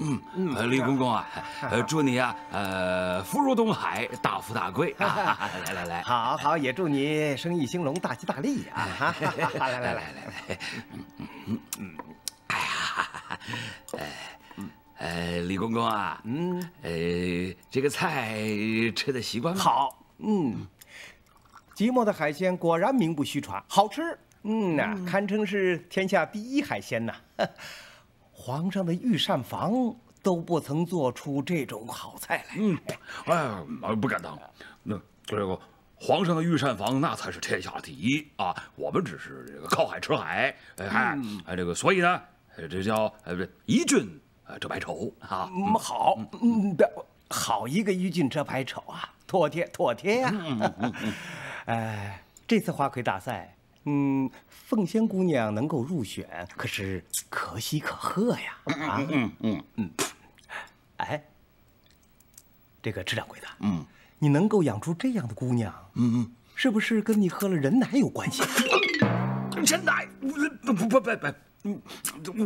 嗯嗯，呃李公公啊，呃，祝你啊，呃，福如东海，大富大贵 啊！来来来，好好，也祝你生意兴隆，大吉大利啊！哈，来来来来来，嗯嗯嗯，哎呀，呃，呃，李公公啊，嗯，呃，这个菜吃的习惯吗？好，嗯，即墨的海鲜果然名不虚传，好吃，嗯呐，堪称是天下第一海鲜呐。皇上的御膳房都不曾做出这种好菜来。嗯，哎，不敢当。那这个皇上的御膳房那才是天下第一啊！我们只是这个靠海吃海，哎哎，这个所以呢，这叫呃一郡遮百丑啊。嗯，好，嗯的，好一个一郡遮百丑啊，妥帖妥帖呀。哎，这次花魁大赛。嗯，凤仙姑娘能够入选，可是可喜可贺呀！啊，嗯嗯嗯，哎，这个支掌柜的，嗯，你能够养出这样的姑娘，嗯嗯，是不是跟你喝了人奶有关系？人奶？不不不不不，嗯，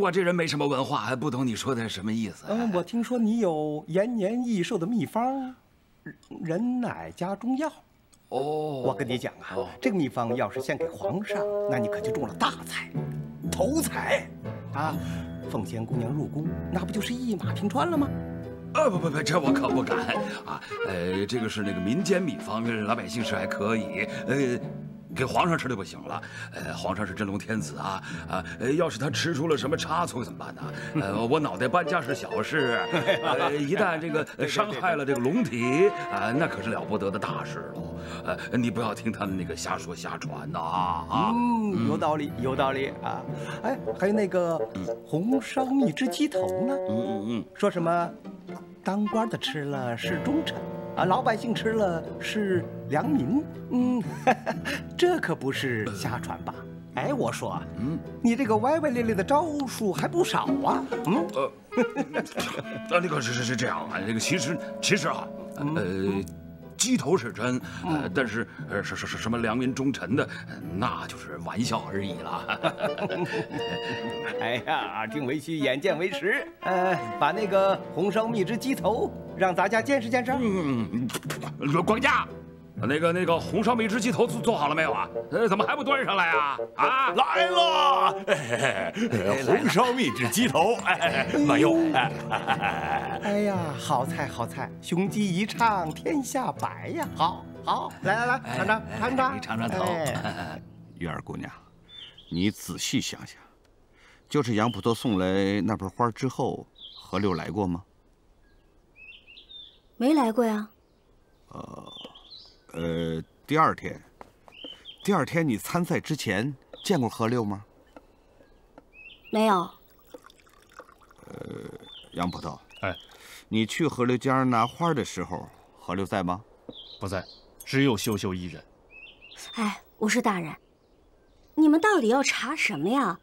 我这人没什么文化，还不懂你说的是什么意思。嗯，我听说你有延年益寿的秘方，人奶加中药。哦，我跟你讲啊，这个秘方要是献给皇上，那你可就中了大彩，头彩啊！凤仙姑娘入宫，那不就是一马平川了吗？啊，不不不，这我可不敢啊！呃，这个是那个民间秘方，老百姓是还可以。呃。给皇上吃就不行了，呃，皇上是真龙天子啊，啊，要是他吃出了什么差错怎么办呢？呃，我脑袋搬家是小事，呃，一旦这个伤害了这个龙体啊，那可是了不得的大事喽。呃，你不要听他们那个瞎说瞎传呐啊。嗯，有道理，有道理啊。哎，还有那个红烧蜜汁鸡头呢？嗯嗯嗯，说什么当官的吃了是忠臣。啊，老百姓吃了是良民，嗯，这可不是瞎传吧？哎，我说，嗯，你这个歪歪咧咧的招数还不少啊，嗯，呃，那那个是是是这样啊，那个其实其实啊，呃。鸡头是真，呃，但是呃，是是是什么良民忠臣的，那就是玩笑而已了。哎呀，耳听为虚，眼见为实。呃，把那个红烧蜜汁鸡头让咱家见识见识。嗯，管家。那个那个红烧蜜汁鸡头做做好了没有啊？呃，怎么还不端上来啊？啊，来了！红烧蜜汁鸡头，哎，慢用。哎呀，好菜好菜，雄鸡一唱天下白呀！好，好，来来来，尝尝尝尝，你尝尝头。月儿姑娘，你仔细想想，就是杨捕头送来那盆花之后，何六来过吗？没来过呀。呃。呃，第二天，第二天你参赛之前见过何六吗？没有。呃，杨捕头，哎，你去何六家拿花的时候，何六在吗？不在，只有秀秀一人。哎，我说大人，你们到底要查什么呀？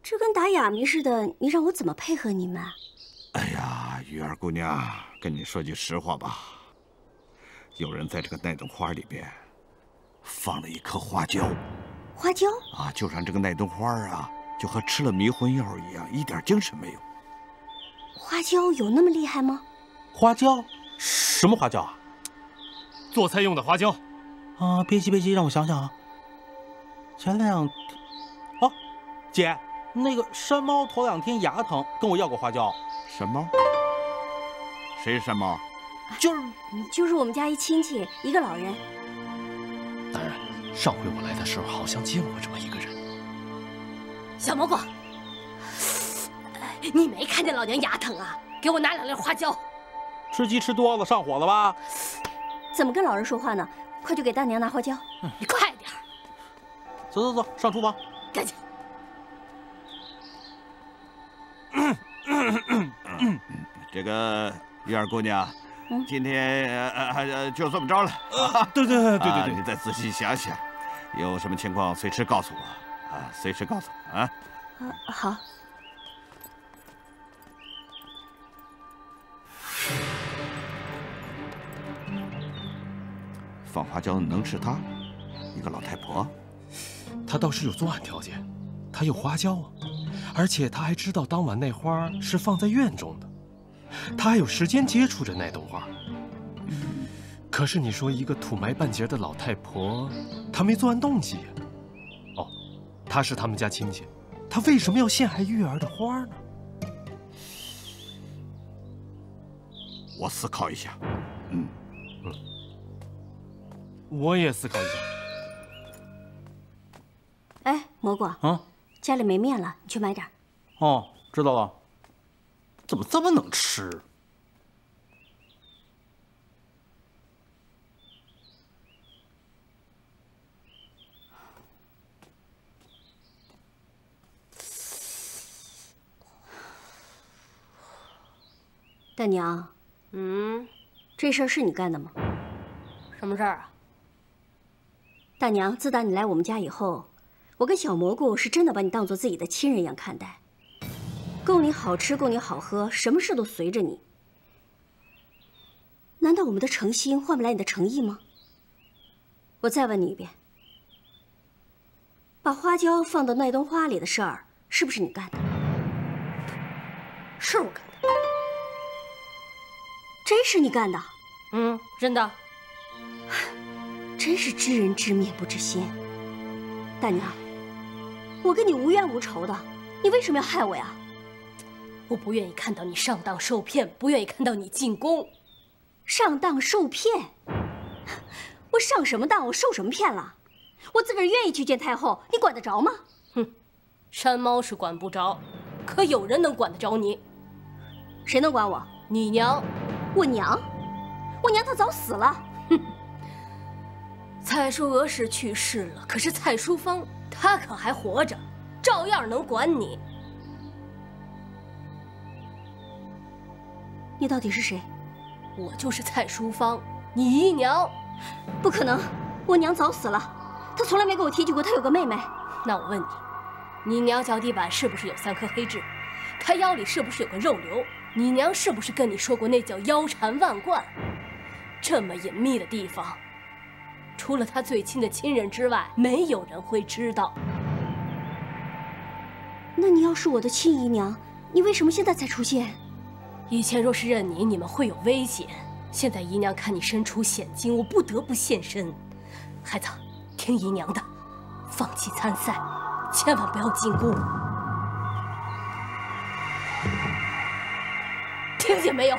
这跟打哑谜似的，你让我怎么配合你们？哎呀，鱼儿姑娘，跟你说句实话吧。有人在这个耐冬花里边放了一颗花椒，花椒啊，就让这个耐冬花啊，就和吃了迷魂药一样，一点精神没有。花椒有那么厉害吗？花椒？什么花椒啊？做菜用的花椒。啊，别急别急，让我想想啊。前两，哦，姐，那个山猫头两天牙疼，跟我要过花椒。山猫？谁是山猫？就是就是我们家一亲戚，一个老人。大人，上回我来的时候，好像见过这么一个人。小蘑菇，你没看见老娘牙疼啊？给我拿两粒花椒。吃鸡吃多了，上火了吧？怎么跟老人说话呢？快去给大娘拿花椒。你快点走走走，上厨房。赶紧。这个玉儿姑娘。今天呃呃就这么着了啊！对对对对对，你再仔细想想，有什么情况随时告诉我啊！随时告诉我啊！啊好。放花椒能是他？一个老太婆？她倒是有作案条件，她有花椒啊！而且他还知道当晚那花是放在院中的，他还有时间接触着那朵花。可是你说一个土埋半截的老太婆，她没作案动机。哦，她是他们家亲戚，她为什么要陷害玉儿的花呢？我思考一下。嗯我也思考一下。哎，蘑菇，啊，家里没面了，你去买点儿。哦，知道了。怎么这么能吃？大娘，嗯，这事儿是你干的吗？什么事儿啊？大娘，自打你来我们家以后，我跟小蘑菇是真的把你当做自己的亲人一样看待，供你好吃，供你好喝，什么事都随着你。难道我们的诚心换不来你的诚意吗？我再问你一遍，把花椒放到那冬花里的事儿，是不是你干的？是我干的。真是你干的？嗯，真的。真是知人知面不知心。大娘，我跟你无冤无仇的，你为什么要害我呀？我不愿意看到你上当受骗，不愿意看到你进宫。上当受骗？我上什么当？我受什么骗了？我自个儿愿意去见太后，你管得着吗？哼，山猫是管不着，可有人能管得着你。谁能管我？你娘。我娘？我娘她早死了。哼。蔡淑娥是去世了，可是蔡淑芳她可还活着，照样能管你。你到底是谁？我就是蔡淑芳，你姨娘。不可能，我娘早死了，她从来没跟我提起过她有个妹妹。那我问你，你娘脚底板是不是有三颗黑痣？她腰里是不是有个肉瘤？你娘是不是跟你说过那叫腰缠万贯？这么隐秘的地方，除了她最亲的亲人之外，没有人会知道。那你要是我的亲姨娘，你为什么现在才出现？以前若是认你，你们会有危险。现在姨娘看你身处险境，我不得不现身。孩子，听姨娘的，放弃参赛，千万不要进宫。听见没有？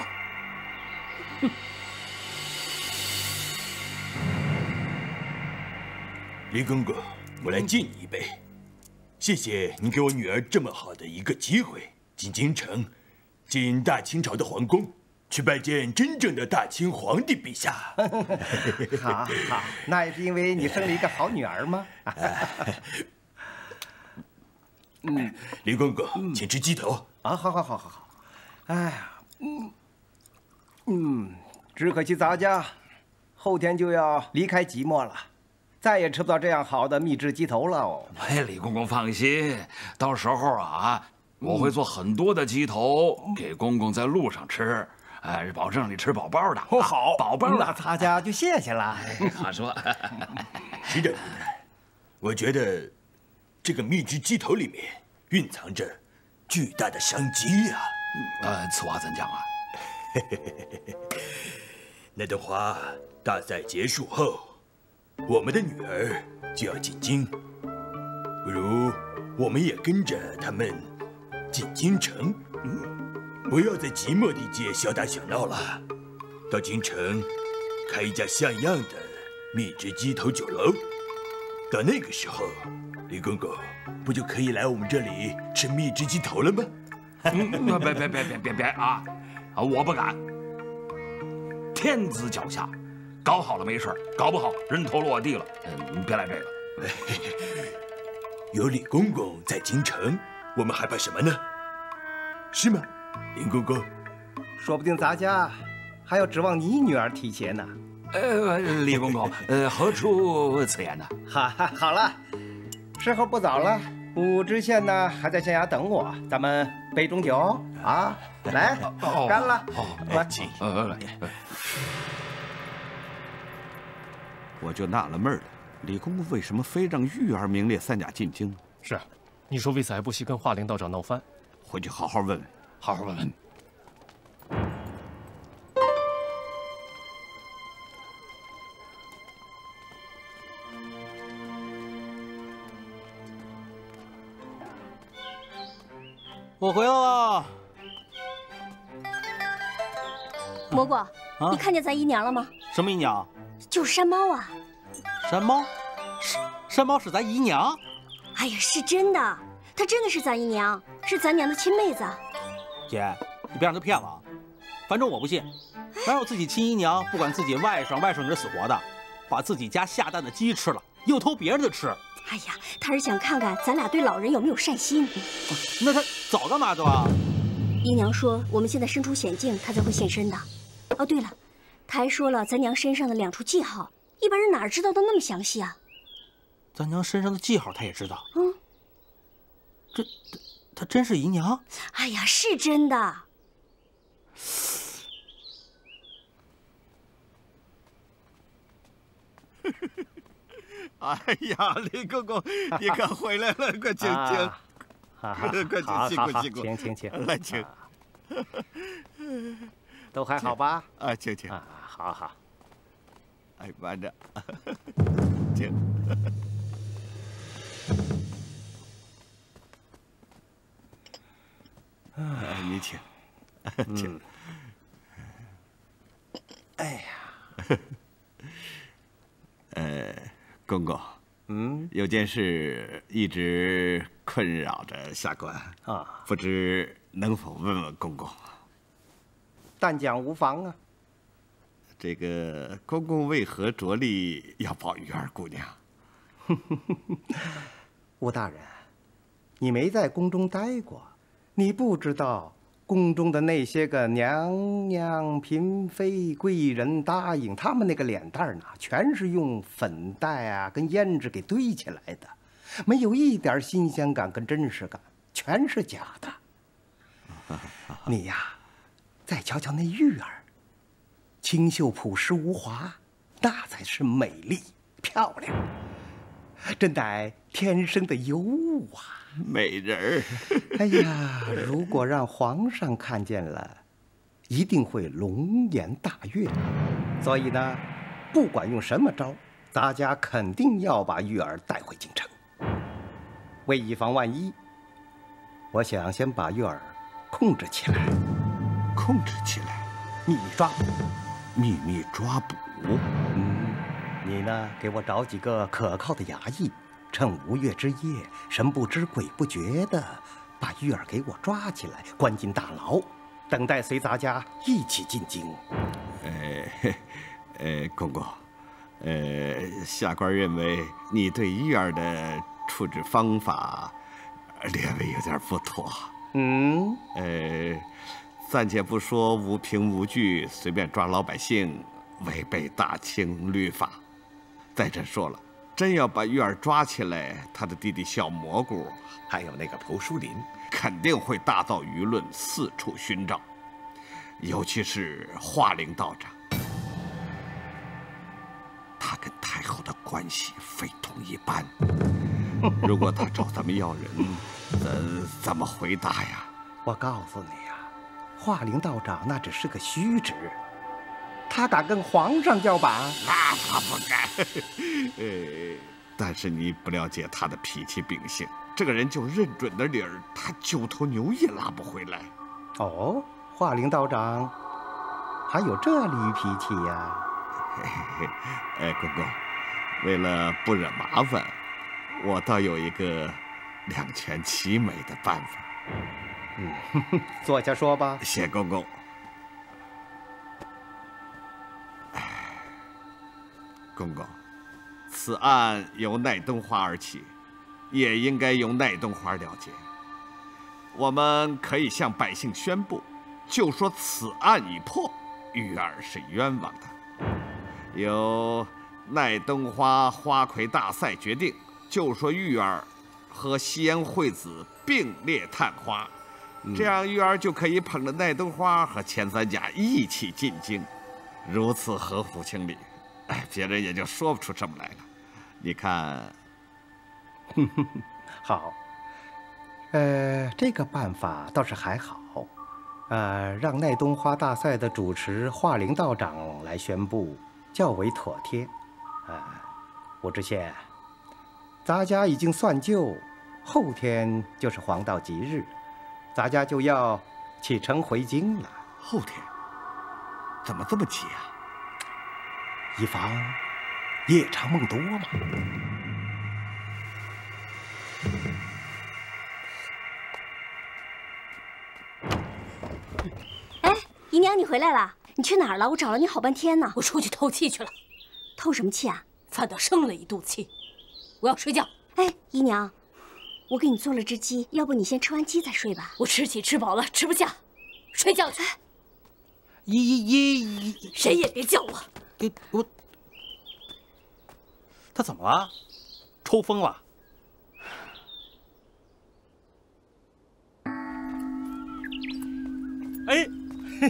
李公公，我来敬你一杯，谢谢你给我女儿这么好的一个机会，进京城，进大清朝的皇宫，去拜见真正的大清皇帝陛下。好好，那也是因为你生了一个好女儿吗？嗯，李公公，请吃鸡头。啊，好好好好好。哎呀，嗯嗯，只可惜咱家后天就要离开即墨了，再也吃不到这样好的秘制鸡头了哦。哎，李公公放心，到时候啊，我会做很多的鸡头给公公在路上吃，哎，保证你吃饱饱的。哦，好，饱饱的。那咱家就谢谢了。好说。是的，我觉得这个秘制鸡头里面蕴藏着巨大的商机呀。呃，此话怎讲啊？那的话，大赛结束后，我们的女儿就要进京，不如我们也跟着他们进京城，不要在即墨地界小打小闹了，到京城开一家像样的蜜汁鸡头酒楼。到那个时候，李公公不就可以来我们这里吃蜜汁鸡头了吗？嗯，别别别别别别啊！啊，我不敢。天子脚下，搞好了没事搞不好人头落地了。嗯，别来这个。有李公公在京城，我们还怕什么呢？是吗，林公公？说不定咱家还要指望你女儿提携呢。呃，李公公，呃，何出此言呢？哈哈，好了，时候不早了。武知县呢还在县衙等我，咱们杯中酒啊，来，干了，来，请，来。我就纳了闷了，李公公为什么非让玉儿名列三甲进京呢？是，你说为此还不惜跟华灵道长闹翻？回去好好问问。好好问问。我回来了。蘑菇，你看见咱姨娘了吗？什么姨娘？就是山猫啊。山猫？山山猫是咱姨娘？哎呀，是真的，她真的是咱姨娘，是咱娘的亲妹子。姐，你别让她骗了，反正我不信。哪有自己亲姨娘不管自己外甥外甥女死活的，把自己家下蛋的鸡吃了，又偷别人的吃？哎呀，她是想看看咱俩对老人有没有善心。那她早干嘛去了？姨娘说我们现在身处险境，她才会现身的。哦，对了，她还说了咱娘身上的两处记号，一般人哪知道的那么详细啊？咱娘身上的记号，她也知道。嗯，这，她真是姨娘？哎呀，是真的。哎呀，李公公，你可回来了，快请请，快请，辛苦辛苦，请请请，来请。都还好吧？啊，请请。啊，好好。哎，慢着，请。啊，你请，请。哎呀，呃，公公，嗯，有件事一直困扰着下官啊，不知能否问问公公？但讲无妨啊。这个公公为何着力要保玉儿姑娘？吴大人，你没在宫中待过，你不知道宫中的那些个娘娘、嫔妃、贵人、答应，他们那个脸蛋儿呢，全是用粉黛啊跟胭脂给堆起来的，没有一点新鲜感跟真实感，全是假的。你呀，再瞧瞧那玉儿。清秀朴实无华，那才是美丽漂亮，真乃天生的尤物啊！美人儿，哎呀，如果让皇上看见了，一定会龙颜大悦。所以呢，不管用什么招，咱家肯定要把玉儿带回京城。为以防万一，我想先把玉儿控制起来，控制起来，秘密抓捕。秘密抓捕，嗯，你呢？给我找几个可靠的衙役，趁无月之夜，神不知鬼不觉的把玉儿给我抓起来，关进大牢，等待随咱家一起进京。呃，呃，公公，呃，下官认为你对玉儿的处置方法略微有点不妥。嗯，呃。暂且不说无凭无据随便抓老百姓，违背大清律法。再者说了，真要把玉儿抓起来，他的弟弟小蘑菇，还有那个蒲书林，肯定会大造舆论，四处寻找。尤其是华灵道长，他跟太后的关系非同一般。如果他找咱们要人，咱怎么回答呀？我告诉你啊。华灵道长那只是个虚职，他敢跟皇上叫板？那他不敢。呃，但是你不了解他的脾气秉性，这个人就认准的理儿，他九头牛也拉不回来。哦，华灵道长还有这驴脾气呀？哎，公公，为了不惹麻烦，我倒有一个两全其美的办法。嗯，坐下说吧。谢公公。公公，此案由奈冬花而起，也应该由奈冬花了结。我们可以向百姓宣布，就说此案已破，玉儿是冤枉的。由奈冬花花魁大赛决定，就说玉儿和西安惠子并列探花。这样，玉儿就可以捧着奈冬花和钱三甲一起进京，如此合乎情理，哎，别人也就说不出什么来了。你看，好，呃，这个办法倒是还好，呃，让耐冬花大赛的主持华灵道长来宣布，较为妥帖。呃，吴知县，咱家已经算旧，后天就是黄道吉日，咱家就要启程回京了。后天？怎么这么急啊？以防夜长梦多嘛。哎，姨娘，你回来了？你去哪儿了？我找了你好半天呢。我出去透气去了。透什么气啊？反倒生了一肚子气。我要睡觉。哎，姨娘，我给你做了只鸡，要不你先吃完鸡再睡吧？我吃起吃饱了，吃不下，睡觉去。姨姨姨，谁也别叫我。给我。他怎么了？抽风了？哎，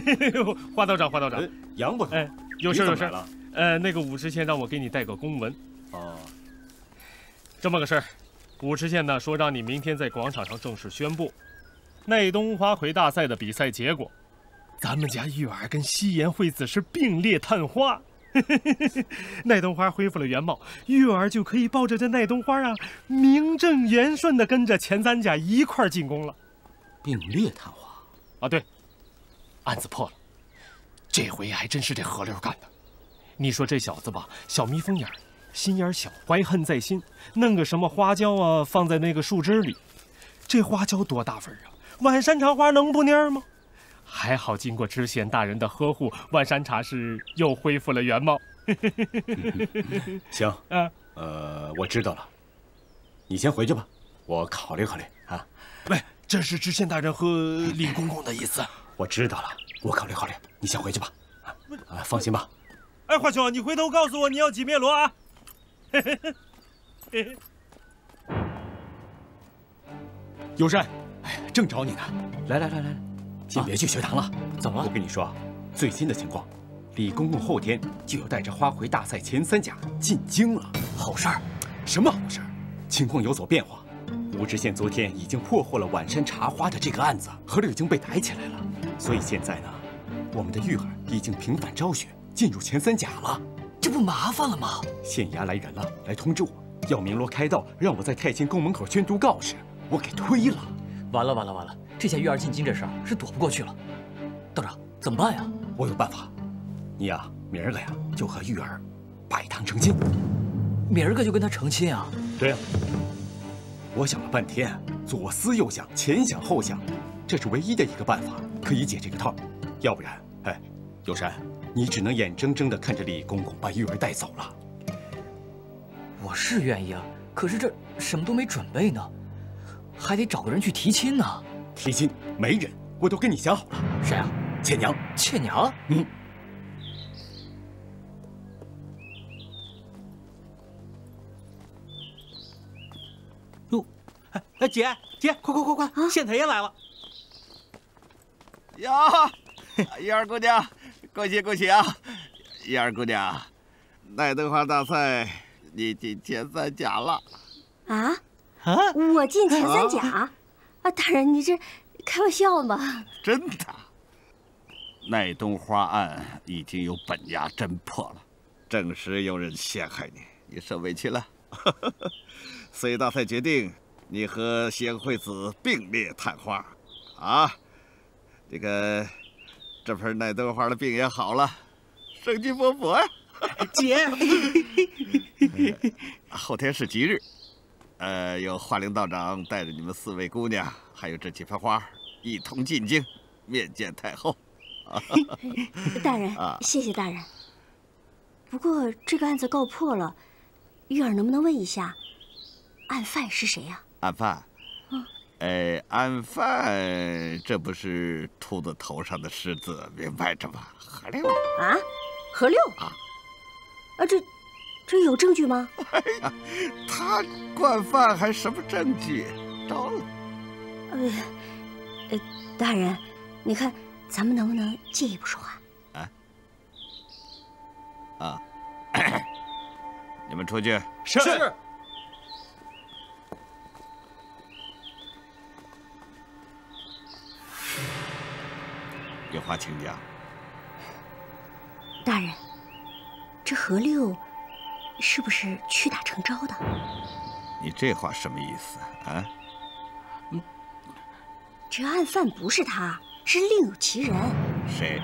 花道长，花道长，杨部长，哎，有事有事了。呃，那个武知县让我给你带个公文。哦，这么个事儿，武知县呢说让你明天在广场上正式宣布，内东花魁大赛的比赛结果。咱们家玉儿跟西岩惠子是并列探花，奈冬花恢复了原貌，玉儿就可以抱着这奈冬花啊，名正言顺的跟着钱三甲一块进宫了。并列探花啊，对，案子破了，这回还真是这何六干的。你说这小子吧，小蜜蜂眼儿，心眼小，怀恨在心，弄个什么花椒啊，放在那个树枝里，这花椒多大份啊？晚山茶花能不蔫吗？还好经过知县大人的呵护，万山茶室又恢复了原貌。行，啊，呃，我知道了，你先回去吧，我考虑考虑啊。喂，这是知县大人和李公公的意思。我知道了，我考虑考虑，你先回去吧。啊，放心吧。哎，华兄，你回头告诉我你要几面锣啊？友善，哎，正找你呢。来来来来，先别去学堂了。怎么了？我跟你说啊，最新的情况，李公公后天就要带着花魁大赛前三甲进京了。好事儿？什么好事儿？情况有所变化。吴知县昨天已经破获了晚山茶花的这个案子，何六已经被逮起来了。所以现在呢，我们的玉儿已经平反昭雪，进入前三甲了。这不麻烦了吗？县衙来人了，来通知我，要鸣锣开道，让我在太清宫门口宣读告示。我给推了。完了完了完了！这下玉儿进京这事儿是躲不过去了。道长，怎么办呀？我有办法。你呀，明儿个呀，就和玉儿拜堂成亲。明儿个就跟他成亲啊？对呀。我想了半天，左思右想，前想后想，这是唯一的一个办法可以解这个套。要不然，哎，有山，你只能眼睁睁地看着李公公把玉儿带走了。我是愿意啊，可是这什么都没准备呢，还得找个人去提亲呢。提亲媒人，我都跟你想好了。谁啊？倩娘。倩娘？嗯。哟，哎哎，姐姐，快快快快，县太爷来了。呀，燕儿姑娘，恭喜恭喜啊！燕儿姑娘，奈德花大赛你进前三甲了。啊？啊？我进前三甲？啊，大人，你这开玩笑吧？真的。奈冬花案已经有本衙侦破了，证实有人陷害你，你受委屈了。所以大赛决定，你和贤惠子并列探花。啊，这个这盆奈冬花的病也好了，生机勃勃呀。姐，后天是吉日。呃，由华灵道长带着你们四位姑娘，还有这几盆花，一同进京面见太后。大人，谢谢大人。不过这个案子告破了，玉儿能不能问一下，案犯是谁呀？案犯？嗯，哎，案犯，这不是秃子头上的虱子，明白着吧？何六啊？何六啊？啊，这。这有证据吗？哎呀，他惯犯还什么证据？着了。呃，大人，你看咱们能不能借一步说话？啊啊！你们出去。是是。有话请讲。大人，这何六。是不是屈打成招的？你这话什么意思啊？这案犯不是他，是另有其人。谁？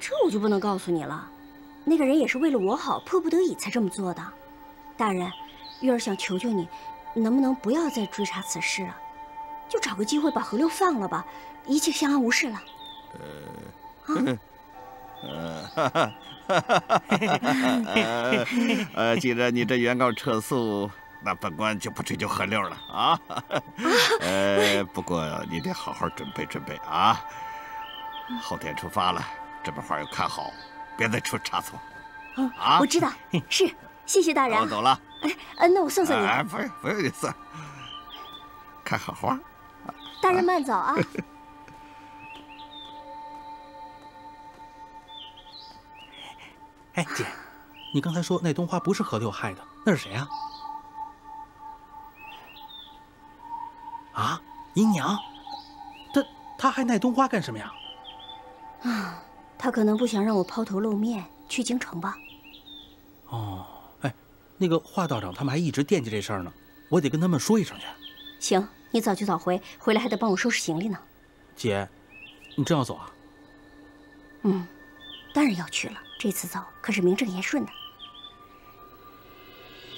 这我就不能告诉你了。那个人也是为了我好，迫不得已才这么做的。大人，玉儿想求求你，能不能不要再追查此事了？就找个机会把何六放了吧，一切相安无事了。呃，呃，呃，既然你这原告撤诉，那本官就不追究何六了啊。呃，不过你得好好准备准备啊，后天出发了，这本画要看好，别再出差错。啊，我知道，是，谢谢大人。我走了。哎，那我送送你。哎，不用不用你送，看好画。大人慢走啊。哎，姐，你刚才说那冬花不是何六害的，那是谁啊？啊，姨娘，她她害那冬花干什么呀？啊，她可能不想让我抛头露面去京城吧。哦，哎，那个华道长他们还一直惦记这事儿呢，我得跟他们说一声去。行，你早去早回，回来还得帮我收拾行李呢。姐，你真要走啊？嗯，当然要去了。这次走可是名正言顺的，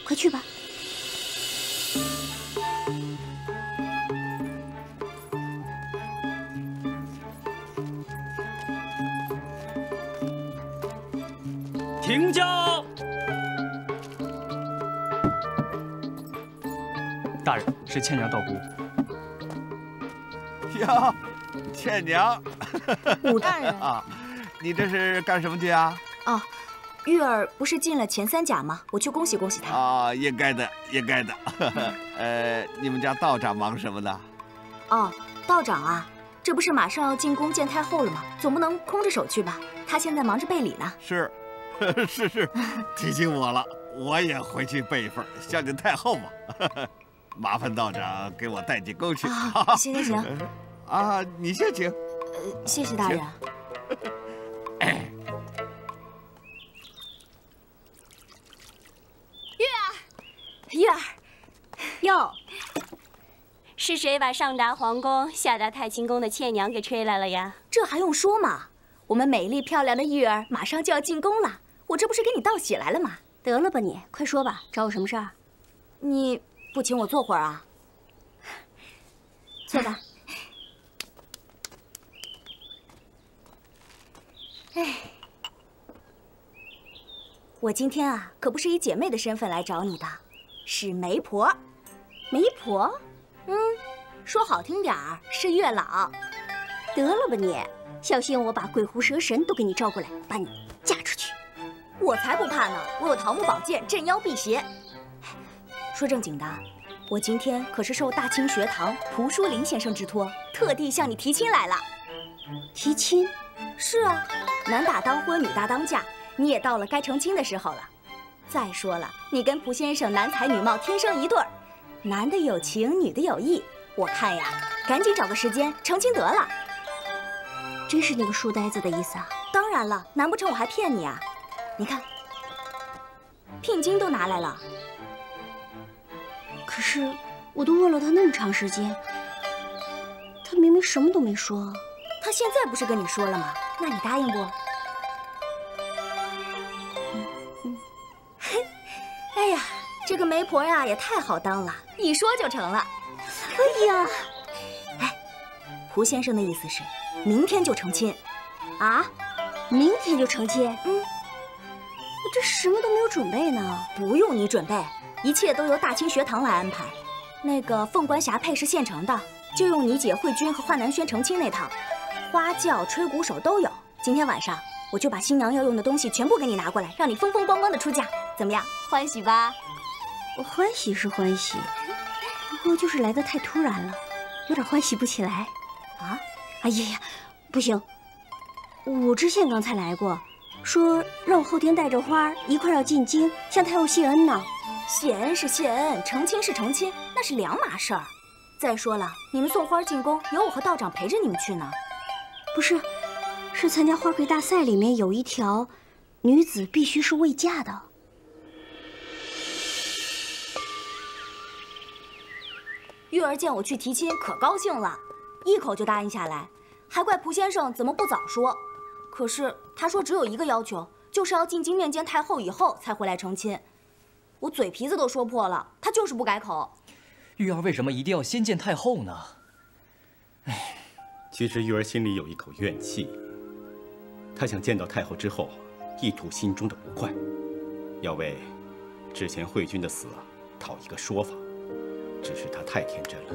快去吧。停轿！大人，是倩娘道姑。哟，倩娘，武大人 啊，你这是干什么去啊？哦，玉儿不是进了前三甲吗？我去恭喜恭喜她。啊，应该的，应该的。呃，你们家道长忙什么呢？哦，道长啊，这不是马上要进宫见太后了吗？总不能空着手去吧？他现在忙着备礼呢。是，是是，提醒我了，我也回去备一份，孝敬太后嘛。麻烦道长给我带进宫去。啊，行行行。啊，你先请。呃，谢谢大人。玉儿，哟，是谁把上达皇宫、下达太清宫的倩娘给吹来了呀？这还用说吗？我们美丽漂亮的玉儿马上就要进宫了，我这不是给你道喜来了吗？得了吧你，快说吧，找我什么事儿？你不请我坐会儿啊？坐吧。哎。我今天啊，可不是以姐妹的身份来找你的，是媒婆。媒婆？嗯，说好听点儿是月老。得了吧你，小心我把鬼狐蛇神都给你招过来，把你嫁出去。我才不怕呢，我有桃木宝剑镇妖辟邪。说正经的，我今天可是受大清学堂蒲书林先生之托，特地向你提亲来了。提亲？是啊，男大当婚，女大当嫁。你也到了该成亲的时候了。再说了，你跟蒲先生男才女貌，天生一对儿，男的有情，女的有意。我看呀，赶紧找个时间成亲得了。真是那个书呆子的意思啊？当然了，难不成我还骗你啊？你看，聘金都拿来了。可是我都问了他那么长时间，他明明什么都没说。他现在不是跟你说了吗？那你答应不？哎呀，这个媒婆呀也太好当了，一说就成了。哎呀，哎，蒲先生的意思是明天就成亲，啊？明天就成亲？嗯，我这什么都没有准备呢。不用你准备，一切都由大清学堂来安排。那个凤冠霞帔是现成的，就用你姐慧君和华南轩成亲那套，花轿、吹鼓手都有。今天晚上我就把新娘要用的东西全部给你拿过来，让你风风光光的出嫁，怎么样？欢喜吧？我欢喜是欢喜，不过就是来的太突然了，有点欢喜不起来。啊？哎呀呀，不行！武知县刚才来过，说让我后天带着花一块要进京向太后谢恩呢。谢恩是谢恩，成亲是成亲，那是两码事儿。再说了，你们送花进宫，有我和道长陪着你们去呢。不是，是参加花魁大赛里面有一条，女子必须是未嫁的。玉儿见我去提亲，可高兴了，一口就答应下来，还怪蒲先生怎么不早说。可是他说只有一个要求，就是要进京面见太后以后才回来成亲。我嘴皮子都说破了，他就是不改口。玉儿为什么一定要先见太后呢？唉，其实玉儿心里有一口怨气，她想见到太后之后，一吐心中的不快，要为之前惠君的死啊讨一个说法。只是他太天真了。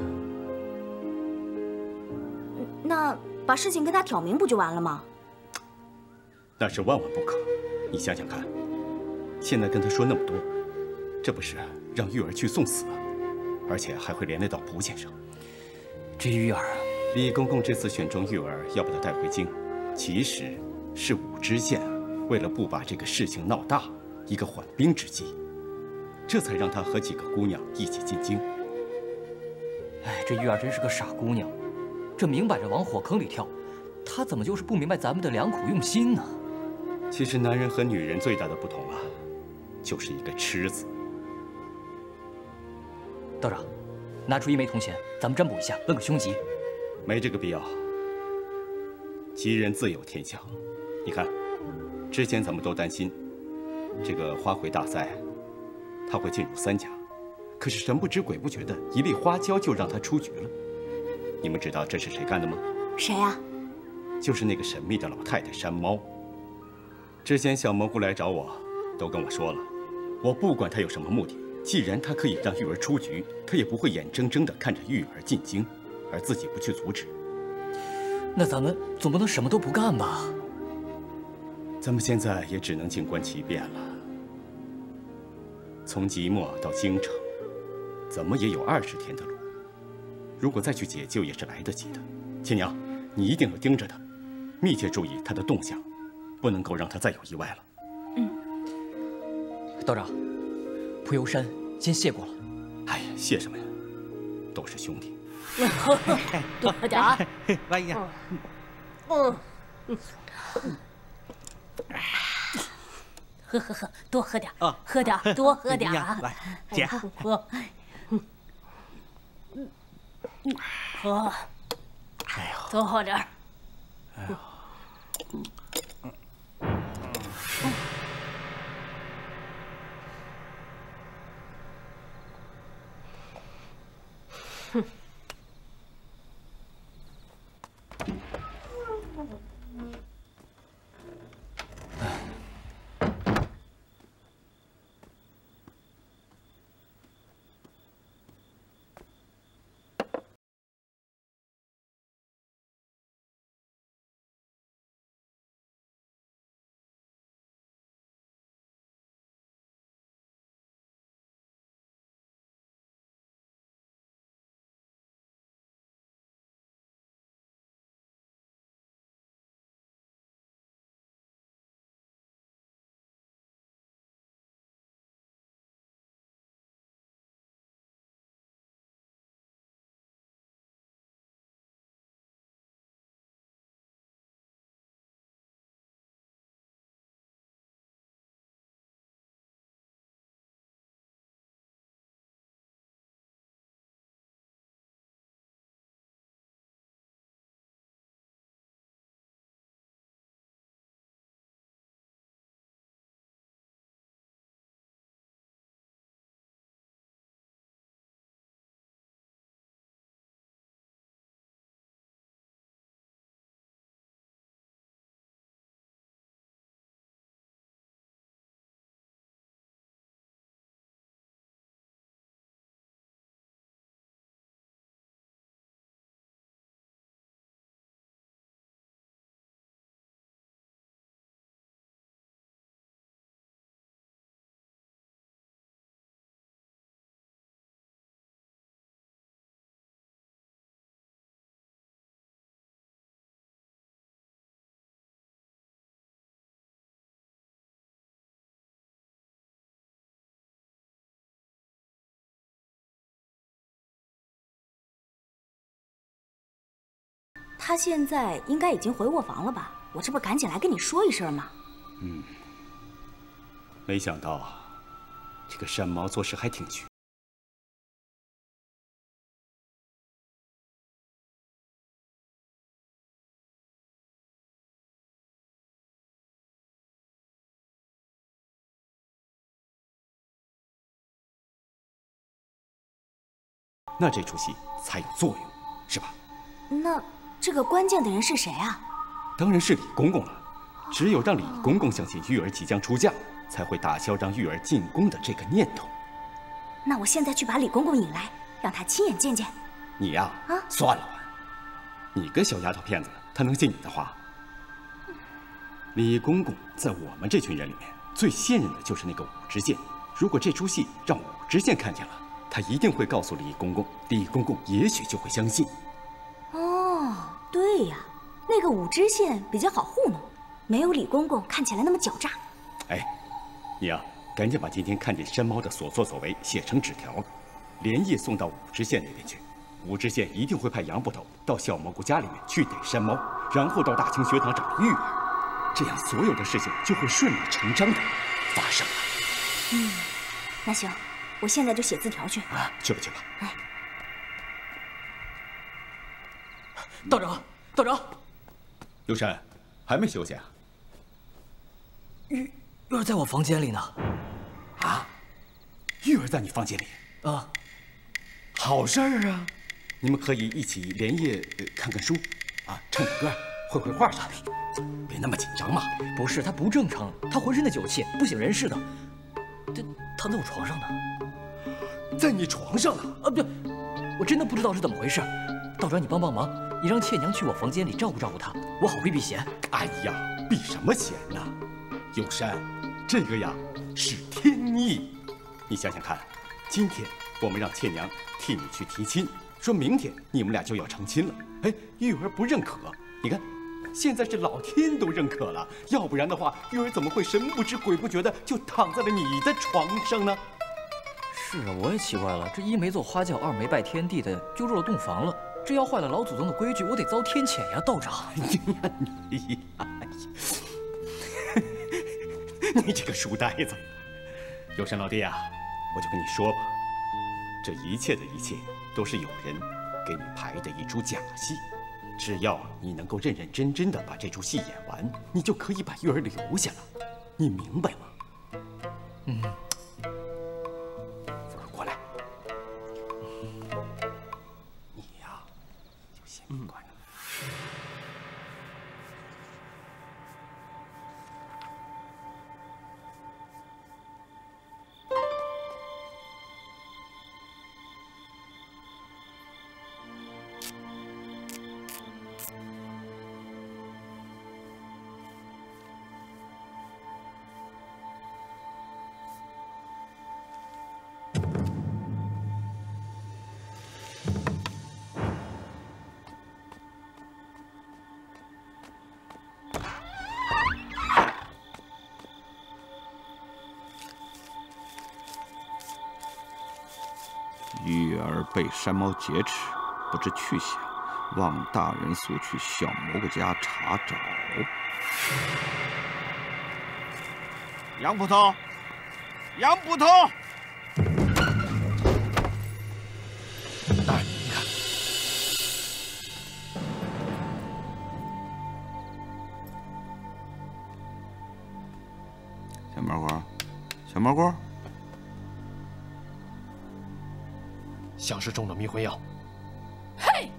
那把事情跟他挑明不就完了吗？那是万万不可。你想想看，现在跟他说那么多，这不是让玉儿去送死，而且还会连累到蒲先生。这玉儿，李公公这次选中玉儿要把她带回京，其实是武知县为了不把这个事情闹大，一个缓兵之计，这才让他和几个姑娘一起进京。哎，这玉儿真是个傻姑娘，这明摆着往火坑里跳，她怎么就是不明白咱们的良苦用心呢？其实男人和女人最大的不同啊，就是一个痴字。道长，拿出一枚铜钱，咱们占卜一下，问个凶吉。没这个必要。吉人自有天相。你看，之前咱们都担心这个花魁大赛，他会进入三甲。可是神不知鬼不觉的一粒花椒就让他出局了。你们知道这是谁干的吗？谁呀？就是那个神秘的老太太山猫。之前小蘑菇来找我，都跟我说了，我不管他有什么目的，既然他可以让玉儿出局，他也不会眼睁睁的看着玉儿进京，而自己不去阻止。那咱们总不能什么都不干吧？咱们现在也只能静观其变了。从即墨到京城。怎么也有二十天的路，如果再去解救也是来得及的。亲娘，你一定要盯着他，密切注意他的动向，不能够让他再有意外了。嗯。道长，蒲游山先谢过了。哎呀，谢什么呀？都是兄弟。多喝点啊！万姨。嗯。喝喝喝，多喝点啊。喝点，多喝点啊！来，姐。喝。喝，哎呦，多喝点。哎呦，他现在应该已经回卧房了吧？我这不赶紧来跟你说一声吗？嗯，没想到这个山毛做事还挺绝。那这出戏才有作用，是吧？那这个关键的人是谁啊？当然是李公公了。只有让李公公相信玉儿即将出嫁，才会打消让玉儿进宫的这个念头。那我现在去把李公公引来，让他亲眼见见。你呀，啊，算了吧。你个小丫头片子，他能信你的话？李公公在我们这群人里面最信任的就是那个武知县。如果这出戏让武知县看见了，他一定会告诉李公公，李公公也许就会相信。哦，对呀，那个武知县比较好糊弄，没有李公公看起来那么狡诈。哎，你呀，赶紧把今天看见山猫的所作所为写成纸条，连夜送到武知县那边去。武知县一定会派杨捕头到小蘑菇家里面去逮山猫，然后到大清学堂找玉儿，这样所有的事情就会顺理成章的发生了。嗯，那行。我现在就写字条去啊！去吧去吧。哎，道长，道长，刘山，还没休息啊？玉玉儿在我房间里呢。啊？玉儿在你房间里？啊，好事儿啊！你们可以一起连夜看看书，啊，唱唱歌，绘绘画啥的。别那么紧张嘛。不是，他不正常，他浑身的酒气，不省人事的。他躺在我床上呢。在你床上呢？啊，不，我真的不知道是怎么回事。道长，你帮帮忙，你让倩娘去我房间里照顾照顾她，我好避避嫌。哎呀，避什么嫌呢？有山，这个呀是天意。你想想看，今天我们让倩娘替你去提亲，说明天你们俩就要成亲了。哎，玉儿不认可，你看，现在是老天都认可了，要不然的话，玉儿怎么会神不知鬼不觉的就躺在了你的床上呢？是啊，我也奇怪了，这一没做花轿，二没拜天地的，就入了洞房了。这要坏了老祖宗的规矩，我得遭天谴呀！道长，你呀，你这个书呆子！有山老弟啊，我就跟你说吧，这一切的一切都是有人给你排的一出假戏。只要你能够认认真真的把这出戏演完，你就可以把玉儿留下了。你明白吗？嗯。被山猫劫持，不知去向，望大人速去小蘑菇家查找。杨捕头，杨捕头，大人，你看，小蘑菇，小蘑菇。像是中了迷魂药。嘿，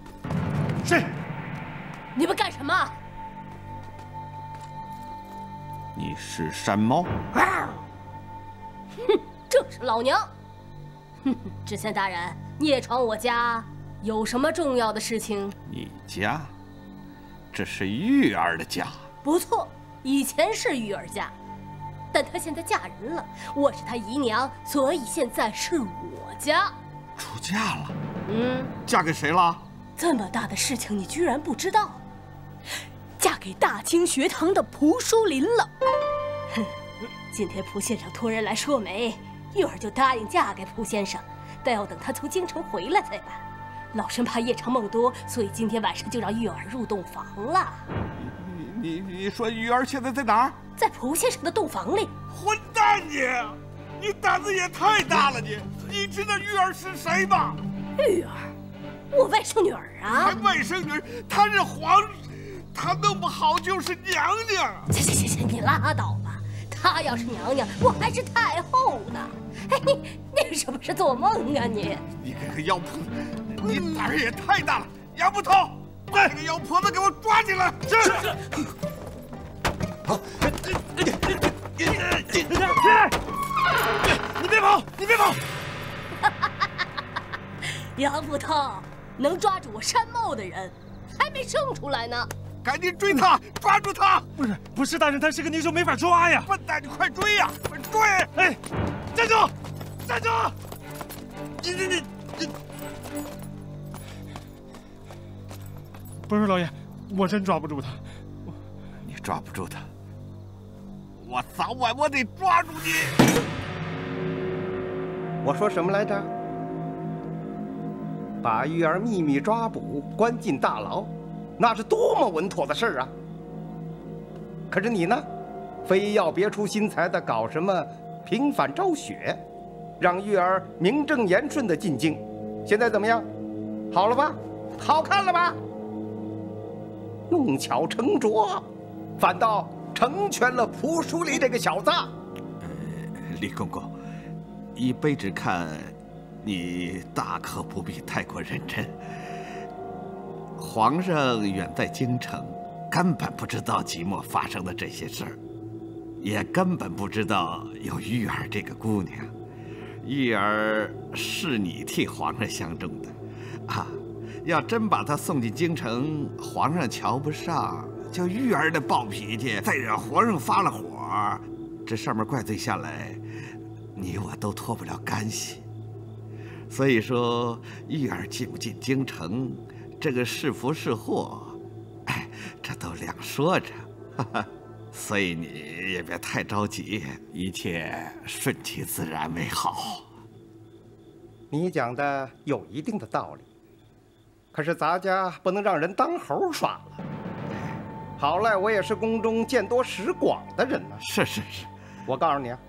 是，你们干什么？你是山猫？哼，正是老娘。哼哼，知县大人，夜闯我家，有什么重要的事情？你家？这是玉儿的家。不错，以前是玉儿家，但她现在嫁人了，我是她姨娘，所以现在是我家。出嫁了，嗯，嫁给谁了？这么大的事情你居然不知道？嫁给大清学堂的蒲淑林了。哼，今天蒲先生托人来说媒，玉儿就答应嫁给蒲先生，但要等他从京城回来才办。老身怕夜长梦多，所以今天晚上就让玉儿入洞房了。你你你说玉儿现在在哪儿？在蒲先生的洞房里。混蛋你！你胆子也太大了你！你知道玉儿是谁吗？玉儿，我外甥女儿啊！还外甥女儿？她是皇，她弄不好就是娘娘。行行行行，你拉倒吧。她要是娘娘，我还是太后呢。哎，你你是不是做梦啊你？你这个妖婆，你胆儿也太大了！杨捕头，把这个妖婆子给我抓起来！是。是。好，你你你你你别跑，你别跑！杨捕头，能抓住我山茂的人还没生出来呢。赶紧追他，抓住他！不是不是，大人，他是个泥鳅，没法抓呀！笨蛋，你快追呀！快追！哎，站住！站住！你你你你！不是老爷，我真抓不住他。你抓不住他，我早晚我得抓住你！我说什么来着？把玉儿秘密抓捕，关进大牢，那是多么稳妥的事儿啊！可是你呢，非要别出心裁的搞什么平反昭雪，让玉儿名正言顺的进京。现在怎么样？好了吧？好看了吧？弄巧成拙，反倒成全了蒲书林这个小子。呃，李公公，依卑职看，你大可不必太过认真。皇上远在京城，根本不知道即墨发生的这些事儿，也根本不知道有玉儿这个姑娘。玉儿是你替皇上相中的，啊，要真把她送进京城，皇上瞧不上，就玉儿的暴脾气，再惹皇上发了火，这上面怪罪下来，你我都脱不了干系。所以说，玉儿进不进京城，这个是福是祸，哎，这都两说着。哈哈，所以你也别太着急，一切顺其自然为好。你讲的有一定的道理，可是咱家不能让人当猴耍了。好赖我也是宫中见多识广的人呢。是是是，我告诉你啊，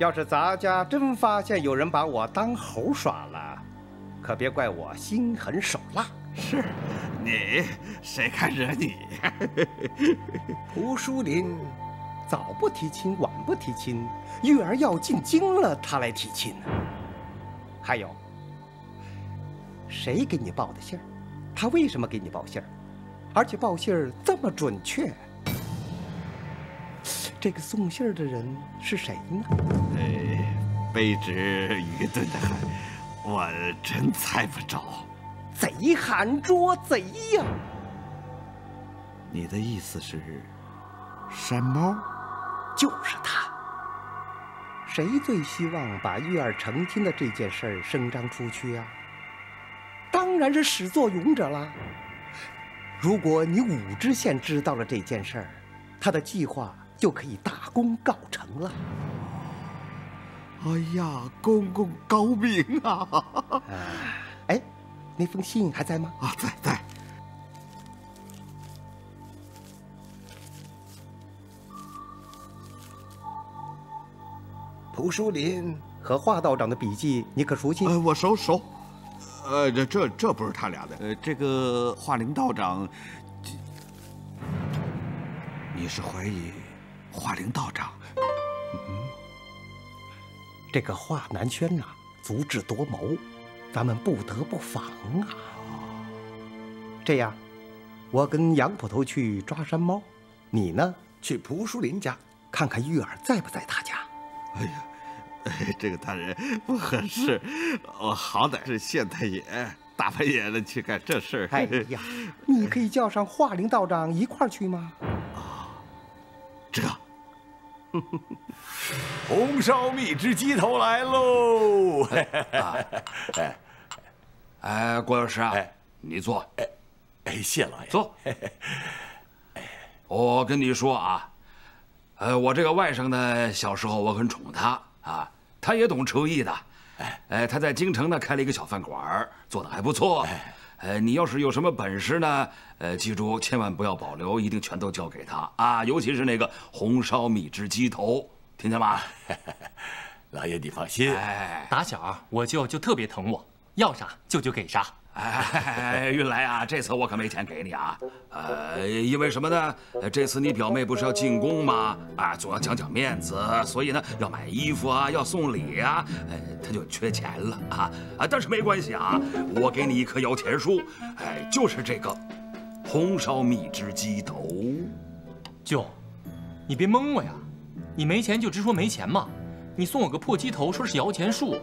要是咱家真发现有人把我当猴耍了，可别怪我心狠手辣。是，你谁敢惹你？蒲书林早不提亲，晚不提亲，玉儿要进京了，他来提亲呢。还有，谁给你报的信儿？他为什么给你报信儿？而且报信儿这么准确？这个送信儿的人是谁呢？哎，卑职愚钝的很，我真猜不着。贼喊捉贼呀！你的意思是，山猫？就是他。谁最希望把玉儿成亲的这件事儿声张出去啊？当然是始作俑者啦。如果你武知县知道了这件事儿，他的计划就可以大功告成了。哎呀，公公高明啊！哎，那封信还在吗？啊，在在。蒲书林和华道长的笔记，你可熟悉？呃，我熟熟。呃，这这这不是他俩的。呃，这个华林道长，你是怀疑华灵道长？嗯，这个华南轩呐，足智多谋，咱们不得不防啊。这样，我跟杨捕头去抓山猫，你呢去蒲树林家看看玉儿在不在他家。哎呀，哎，这个大人不合适，我好歹是县太爷，大半夜的去干这事儿。哎呀，你可以叫上华灵道长一块儿去吗？红烧蜜汁鸡头来喽！哎，哎，郭老师啊，你坐。哎，哎，谢老爷。坐。我跟你说啊。呃，我这个外甥呢，小时候我很宠他啊，他也懂厨艺的，哎，哎，他在京城呢开了一个小饭馆，做的还不错，呃，你要是有什么本事呢，呃，记住千万不要保留，一定全都交给他啊，尤其是那个红烧米汁鸡头，听见吗？老爷你放心，哎，打小我舅就特别疼我，要啥舅舅给啥。哎，运来啊，这次我可没钱给你啊，呃，因为什么呢？这次你表妹不是要进宫吗？啊，总要讲讲面子，所以呢，要买衣服啊，要送礼啊，呃，她就缺钱了啊啊！但是没关系啊，我给你一棵摇钱树，哎，就是这个红烧蜜汁鸡头。舅，你别蒙我呀，你没钱就直说没钱嘛，你送我个破鸡头，说是摇钱树。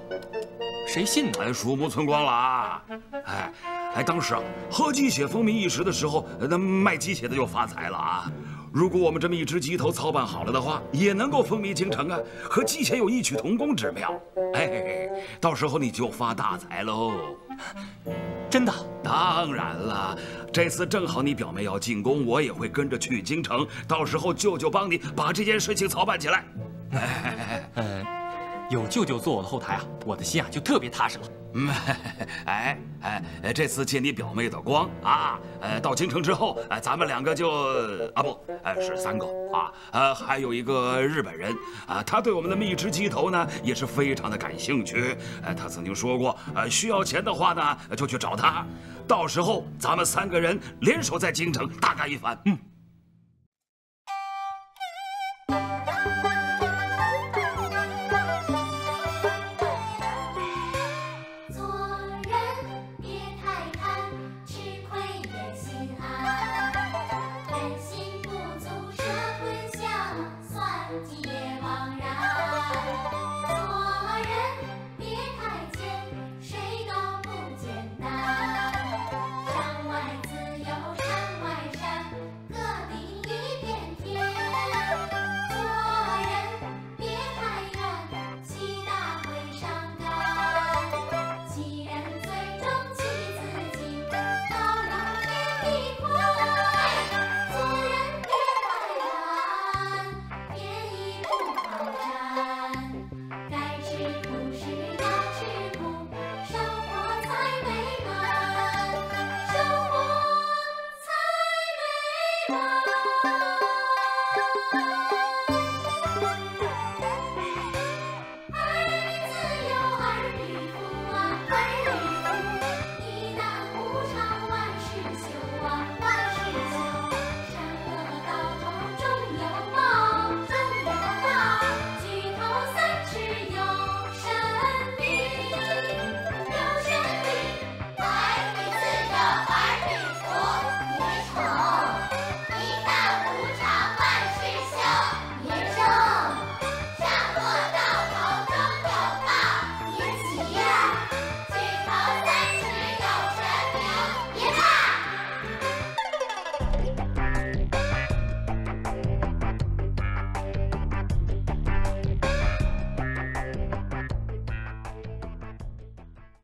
谁信呢？哎，鼠目寸光了啊！哎，哎，当时啊，喝鸡血风靡一时的时候，那卖鸡血的就发财了啊！如果我们这么一只鸡头操办好了的话，也能够风靡京城啊，和鸡血有异曲同工之妙。哎，到时候你就发大财喽！真的？当然了，这次正好你表妹要进宫，我也会跟着去京城，到时候舅舅帮你把这件事情操办起来。嗯。有舅舅做我的后台啊，我的心啊就特别踏实了。嗯，哎哎，这次借你表妹的光啊，呃，到京城之后，哎，咱们两个就啊不，呃是三个啊，呃，还有一个日本人啊，他对我们的蜜汁鸡头呢也是非常的感兴趣。呃，他曾经说过，呃，需要钱的话呢就去找他，到时候咱们三个人联手在京城大干一番。嗯。